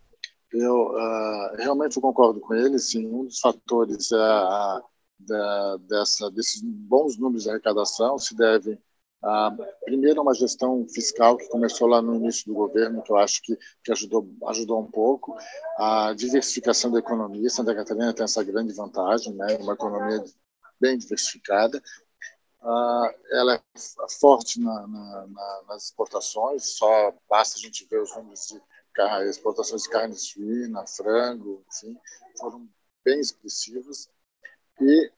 eu uh, realmente concordo com ele. Sim, um dos fatores da, dessa, desses bons números de arrecadação se deve, a, primeiro, uma gestão fiscal que começou lá no início do governo, que eu acho que, que ajudou, ajudou um pouco, a diversificação da economia. Santa Catarina tem essa grande vantagem, né, uma economia bem diversificada. Uh, ela é forte na, na, na, nas exportações, só basta a gente ver os números de exportações de carne suína, frango, enfim, foram bem expressivos. E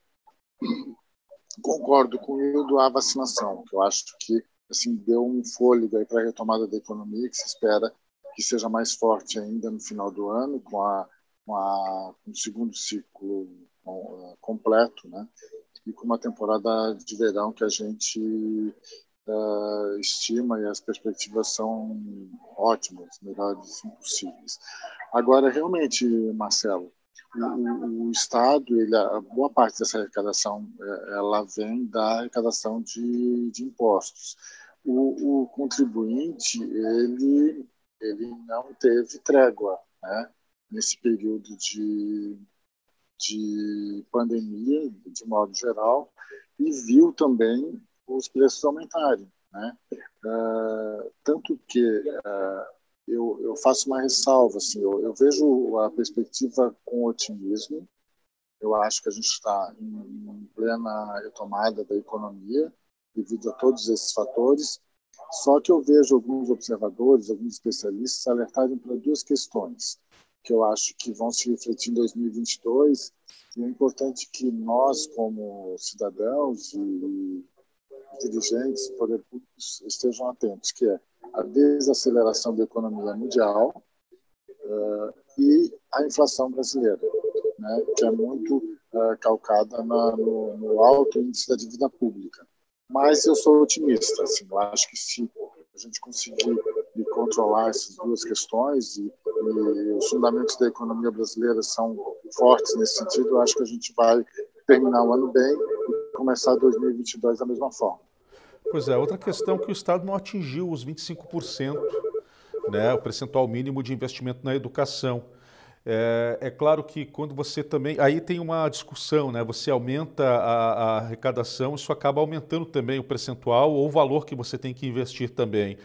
concordo com o Hildo a vacinação, que eu acho que assim deu um fôlego para a retomada da economia que se espera que seja mais forte ainda no final do ano com a com, a, com o segundo ciclo completo, né? E com uma temporada de verão que a gente uh, estima e as perspectivas são ótimas, melhores impossíveis. Agora, realmente, Marcelo, o, Estado, ele, a boa parte dessa arrecadação, é, ela vem da arrecadação de, de impostos. O, o, contribuinte, ele, ele não teve trégua né, nesse período de, de pandemia, de modo geral, e viu também os preços aumentarem. Né? Uh, tanto que uh, eu, eu faço uma ressalva. Assim, eu, eu vejo a perspectiva com otimismo. Eu acho que a gente está em, plena retomada da economia devido a todos esses fatores. Só que eu vejo alguns observadores, alguns especialistas alertarem para duas questões que eu acho que vão se refletir em 2022 e é importante que nós, como cidadãos e dirigentes, poder públicos, estejam atentos, que é a desaceleração da economia mundial uh, e a inflação brasileira, né, que é muito uh, calcada na, no, no, alto índice da dívida pública. Mas eu sou otimista, assim, eu acho que se a gente conseguir controlar essas duas questões e, e os fundamentos da economia brasileira são fortes nesse sentido, eu acho que a gente vai terminar o ano bem começar 2022 da mesma forma. Pois é, outra questão é que o Estado não atingiu os 25%, né, o percentual mínimo de investimento na educação. É, é, claro que quando você também. Aí tem uma discussão, né? Você aumenta a, a, arrecadação, isso acaba aumentando também o percentual ou o valor que você tem que investir também.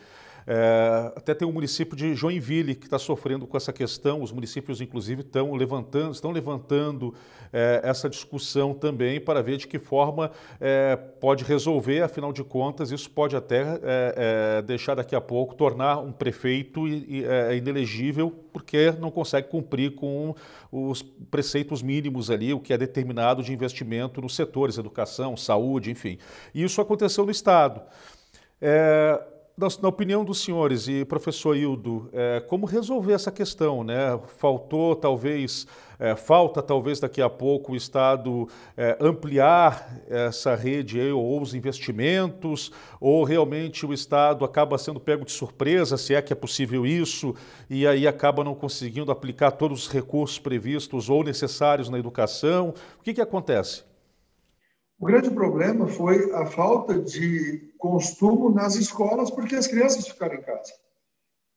É, até tem o município de Joinville que está sofrendo com essa questão. Os municípios, inclusive, estão levantando, estão levantando é, essa discussão também para ver de que forma é, pode resolver. Afinal de contas, isso pode até é, é, deixar daqui a pouco tornar um prefeito é, inelegível porque não consegue cumprir com os preceitos mínimos ali, o que é determinado de investimento nos setores educação, saúde, enfim. E isso aconteceu no estado. É, na, na, opinião dos senhores e professor Hildo, é, como resolver essa questão? Né? Faltou talvez, é, falta talvez daqui a pouco o Estado é, ampliar essa rede ou os investimentos, ou realmente o Estado acaba sendo pego de surpresa, se é que é possível isso, e aí acaba não conseguindo aplicar todos os recursos previstos ou necessários na educação. O que, que acontece? O grande problema foi a falta de consumo nas escolas, porque as crianças ficaram em casa.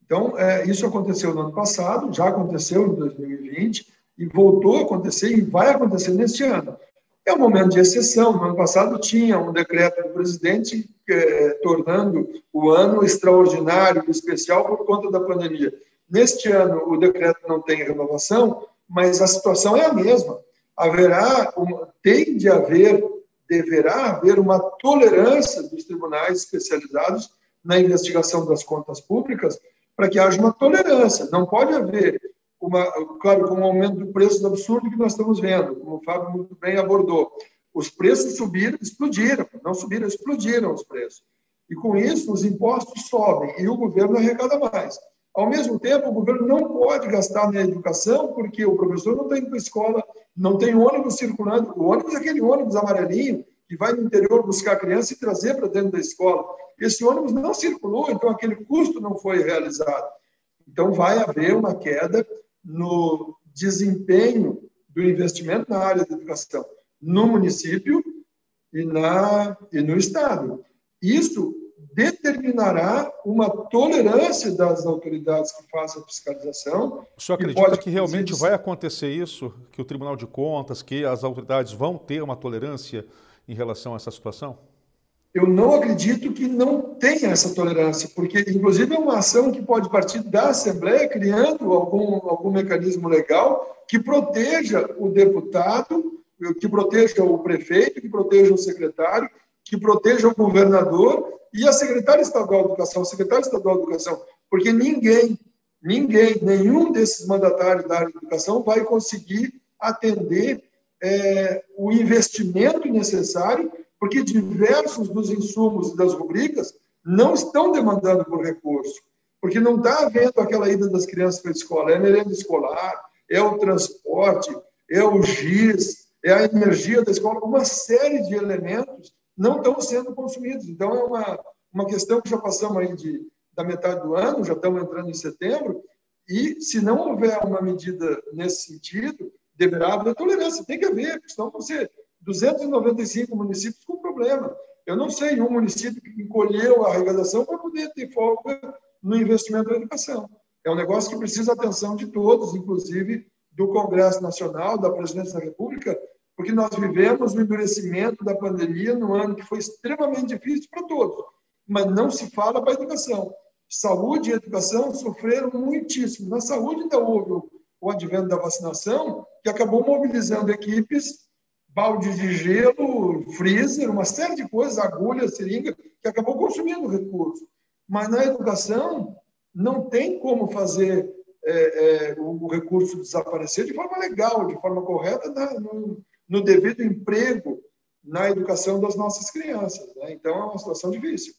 Então, é, isso aconteceu no ano passado, já aconteceu em 2020, e voltou a acontecer e vai acontecer neste ano. É um momento de exceção. No ano passado tinha um decreto do presidente eh, tornando o ano extraordinário, especial por conta da pandemia. Neste ano, o decreto não tem renovação, mas a situação é a mesma. Haverá, uma, tem de haver, deverá haver uma tolerância dos tribunais especializados na investigação das contas públicas para que haja uma tolerância. Não pode haver uma, claro, com o aumento do preço absurdo que nós estamos vendo, como o Fábio muito bem abordou. Os preços subiram, explodiram, não subiram, explodiram os preços. E com isso, os impostos sobem e o governo arrecada mais. Ao mesmo tempo, o governo não pode gastar na educação, porque o professor não indo para a escola, não tem ônibus circulando. O ônibus é aquele ônibus amarelinho que vai no interior buscar a criança e trazer para dentro da escola. Esse ônibus não circulou, então aquele custo não foi realizado. Então, vai haver uma queda no desempenho do investimento na área da educação no município e, na, e no Estado. Isso determinará uma tolerância das autoridades que fazem a fiscalização. O senhor acredita que, que realmente vai acontecer isso? Que o Tribunal de Contas, que as autoridades vão ter uma tolerância em relação a essa situação? Eu não acredito que não tenha essa tolerância, porque, inclusive, é uma ação que pode partir da Assembleia, criando algum, algum mecanismo legal que proteja o deputado, que proteja o prefeito, que proteja o secretário, que proteja o governador e a secretária estadual de educação, o secretário estadual de educação, porque ninguém, ninguém, nenhum desses mandatários da área de educação vai conseguir atender é, o investimento necessário porque diversos dos insumos e das rubricas não estão demandando por recurso, porque não está havendo aquela ida das crianças para a escola, é merenda escolar, é o transporte, é o GIS, é a energia da escola, uma série de elementos não estão sendo consumidos. Então, é uma, uma questão que já passamos aí de, da metade do ano, já estamos entrando em setembro, e se não houver uma medida nesse sentido, deverá haver tolerância, tem que haver, senão você 295 municípios com problema. Eu não sei um município que encolheu a arrecadação para poder ter folga no investimento na educação. É um negócio que precisa atenção de todos, inclusive do Congresso Nacional, da Presidência da República, porque nós vivemos o endurecimento da pandemia no ano que foi extremamente difícil para todos, mas não se fala para a educação. Saúde e educação sofreram muitíssimo. Na saúde ainda houve o advento da vacinação, que acabou mobilizando equipes balde de gelo, freezer, uma série de coisas, agulha, seringa, que acabou consumindo recurso. Mas na educação, não tem como fazer é, é, o, recurso desaparecer de forma legal, de forma correta, na, no, no, devido emprego na educação das nossas crianças. Né? Então, é uma situação difícil.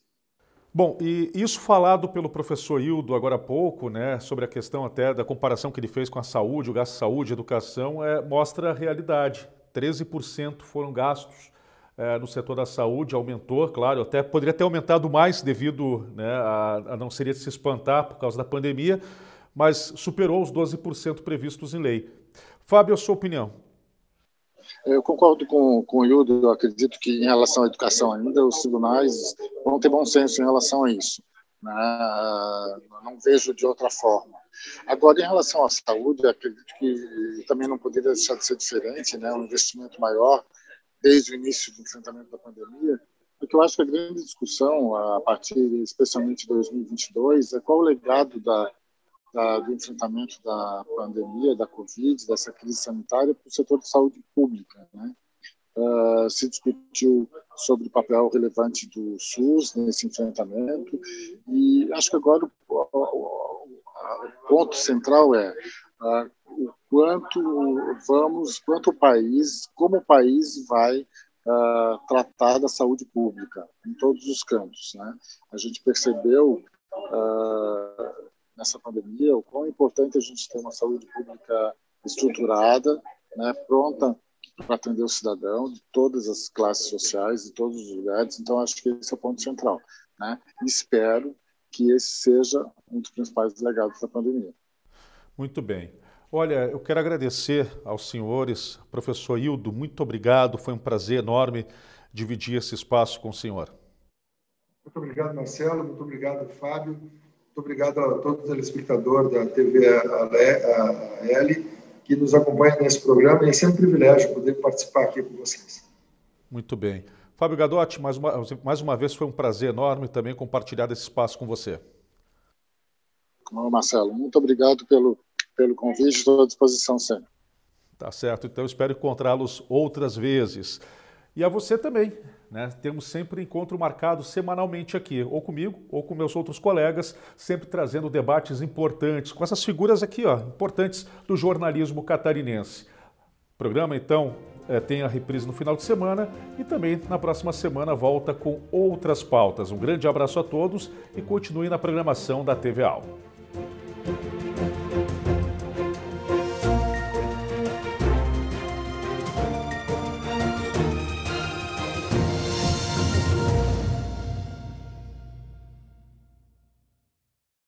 Bom, e isso falado pelo professor Hildo agora há pouco, né, sobre a questão até da comparação que ele fez com a saúde, o gasto de saúde, educação, é, mostra a realidade. 13% foram gastos é, no setor da saúde, aumentou, claro, até poderia ter aumentado mais devido né, a, a não seria de se espantar por causa da pandemia, mas superou os 12% previstos em lei. Fábio, a sua opinião? Eu concordo com, com o Hildo, eu acredito que em relação à educação ainda, os tribunais vão ter bom senso em relação a isso. Né? Não vejo de outra forma. Agora, em relação à saúde, acredito que também não poderia deixar de ser diferente, né? um investimento maior desde o início do enfrentamento da pandemia, porque eu acho que a grande discussão, a partir especialmente de 2022, é qual o legado da, da, do enfrentamento da pandemia, da Covid, dessa crise sanitária para o setor de saúde pública. Né? Uh, se discutiu sobre o papel relevante do SUS nesse enfrentamento e acho que agora o, o, o ponto central é uh, o quanto vamos, quanto o país, como o país vai uh, tratar da saúde pública em todos os campos. Né? A gente percebeu nessa pandemia o quão importante a gente ter uma saúde pública estruturada, né, pronta para atender o cidadão de todas as classes sociais, de todos os lugares. Então, acho que esse é o ponto central. Né? Espero que esse seja um dos principais legados da pandemia. Muito bem. Olha, eu quero agradecer aos senhores, professor Hildo, muito obrigado, foi um prazer enorme dividir esse espaço com o senhor. Muito obrigado, Marcelo, muito obrigado, Fábio, muito obrigado a todos os telespectadores da TV a L que nos acompanham nesse programa é sempre um privilégio poder participar aqui com vocês. Muito bem. Fábio Gadotti, mais uma, mais uma vez foi um prazer enorme também compartilhar esse espaço com você. Marcelo, muito obrigado pelo, pelo convite, estou à disposição sempre. Tá certo, então espero encontrá-los outras vezes. E a você também. Né? Temos sempre encontro marcado semanalmente aqui, ou comigo, ou com meus outros colegas, sempre trazendo debates importantes, com essas figuras aqui, ó, importantes do jornalismo catarinense. O programa, então, é, tem a reprise no final de semana e também na próxima semana volta com outras pautas. Um grande abraço a todos e continue na programação da TV Al.